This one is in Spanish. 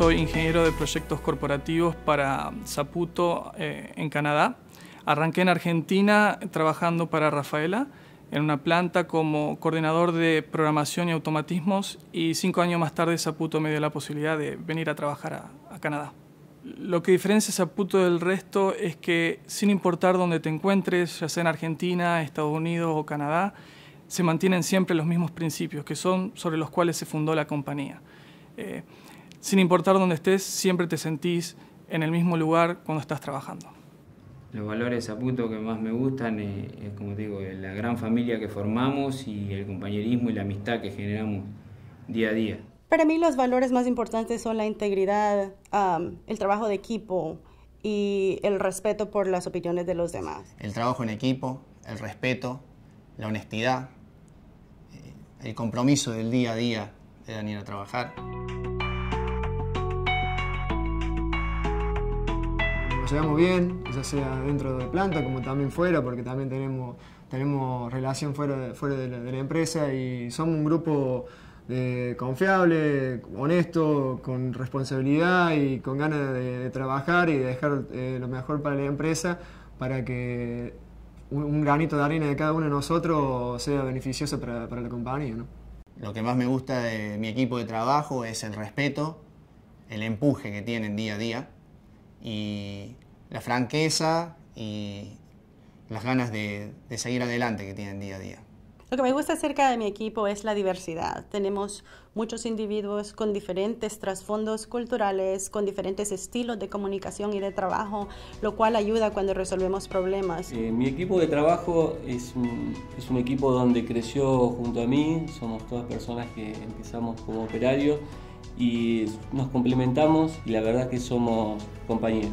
soy ingeniero de proyectos corporativos para Saputo eh, en Canadá. Arranqué en Argentina trabajando para Rafaela en una planta como coordinador de programación y automatismos y cinco años más tarde Saputo me dio la posibilidad de venir a trabajar a, a Canadá. Lo que diferencia Saputo del resto es que sin importar dónde te encuentres, ya sea en Argentina, Estados Unidos o Canadá, se mantienen siempre los mismos principios, que son sobre los cuales se fundó la compañía. Eh, sin importar dónde estés, siempre te sentís en el mismo lugar cuando estás trabajando. Los valores a punto que más me gustan es, como te digo, la gran familia que formamos y el compañerismo y la amistad que generamos día a día. Para mí los valores más importantes son la integridad, el trabajo de equipo y el respeto por las opiniones de los demás. El trabajo en equipo, el respeto, la honestidad, eh, el compromiso del día a día de venir a trabajar. Llevamos bien, ya sea dentro de planta como también fuera, porque también tenemos, tenemos relación fuera, de, fuera de, la, empresa y somos un grupo de confiable, honesto, con responsabilidad y con ganas de, trabajar y de dejar eh, lo mejor para la empresa para que un, granito de arena de cada uno de nosotros sea beneficioso para, para la compañía. ¿no? Lo que más me gusta de mi equipo de trabajo es el respeto, el empuje que tienen día a día y la franqueza y las ganas de, seguir adelante que tienen día a día. Lo que me gusta acerca de mi equipo es la diversidad. Tenemos muchos individuos con diferentes trasfondos culturales, con diferentes estilos de comunicación y de trabajo, lo cual ayuda cuando resolvemos problemas. Eh, mi equipo de trabajo es un, es un equipo donde creció junto a mí, somos todas personas que empezamos como operarios y nos complementamos y la verdad que somos compañeros.